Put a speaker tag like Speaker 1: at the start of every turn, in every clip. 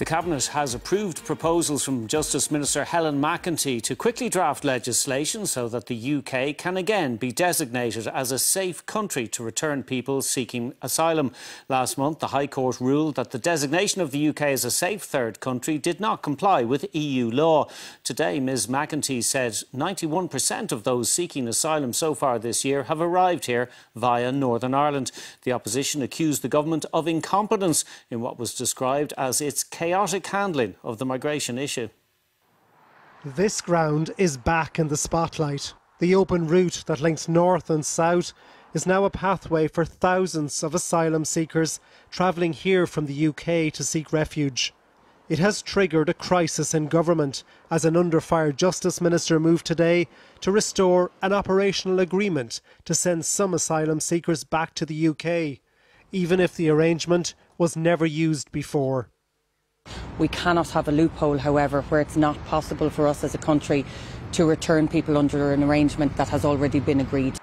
Speaker 1: The Cabinet has approved proposals from Justice Minister Helen McEntee to quickly draft legislation so that the UK can again be designated as a safe country to return people seeking asylum. Last month, the High Court ruled that the designation of the UK as a safe third country did not comply with EU law. Today, Ms McEntee said 91% of those seeking asylum so far this year have arrived here via Northern Ireland. The opposition accused the government of incompetence in what was described as its chaotic handling of the migration issue.
Speaker 2: This ground is back in the spotlight. The open route that links north and south is now a pathway for thousands of asylum seekers travelling here from the UK to seek refuge. It has triggered a crisis in government as an under fire Justice Minister moved today to restore an operational agreement to send some asylum seekers back to the UK, even if the arrangement was never used before.
Speaker 3: We cannot have a loophole, however, where it's not possible for us as a country to return people under an arrangement that has already been agreed.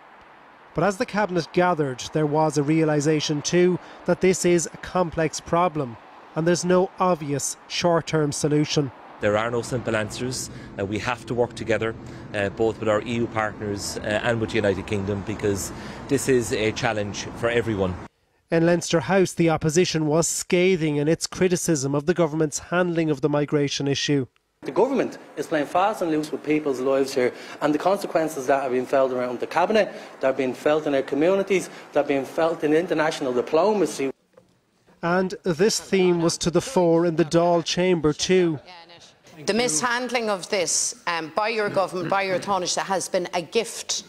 Speaker 2: But as the Cabinet gathered, there was a realisation too that this is a complex problem and there's no obvious short term solution.
Speaker 4: There are no simple answers. Uh, we have to work together, uh, both with our EU partners uh, and with the United Kingdom, because this is a challenge for everyone.
Speaker 2: In Leinster House, the opposition was scathing in its criticism of the government's handling of the migration issue.
Speaker 5: The government is playing fast and loose with people's lives here, and the consequences that are being felt around the cabinet, that are being felt in our communities, that are being felt in international diplomacy.
Speaker 2: And this theme was to the fore in the Dáil chamber too.
Speaker 6: The mishandling of this um, by your government, by your Taoiseach, has been a gift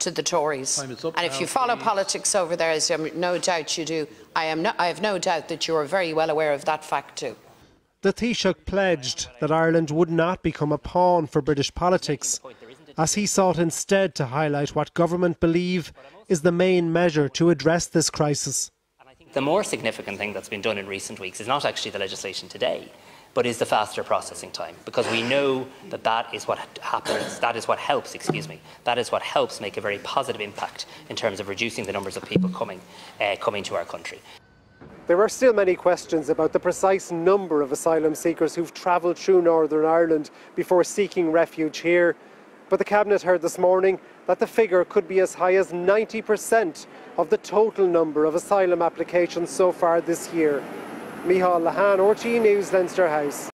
Speaker 6: to the Tories. And if you follow politics over there, as no doubt you do, I, am no, I have no doubt that you are very well aware of that fact too.
Speaker 2: The Taoiseach pledged that Ireland would not become a pawn for British politics, as he sought instead to highlight what government believe is the main measure to address this crisis.
Speaker 7: The more significant thing that's been done in recent weeks is not actually the legislation today, but is the faster processing time because we know that that is what happens that is what helps excuse me that is what helps make a very positive impact in terms of reducing the numbers of people coming uh, coming to our country
Speaker 2: there are still many questions about the precise number of asylum seekers who've travelled through Northern Ireland before seeking refuge here. But the Cabinet heard this morning that the figure could be as high as 90% of the total number of asylum applications so far this year. Micheál Lehane, RTÉ News, Leinster House.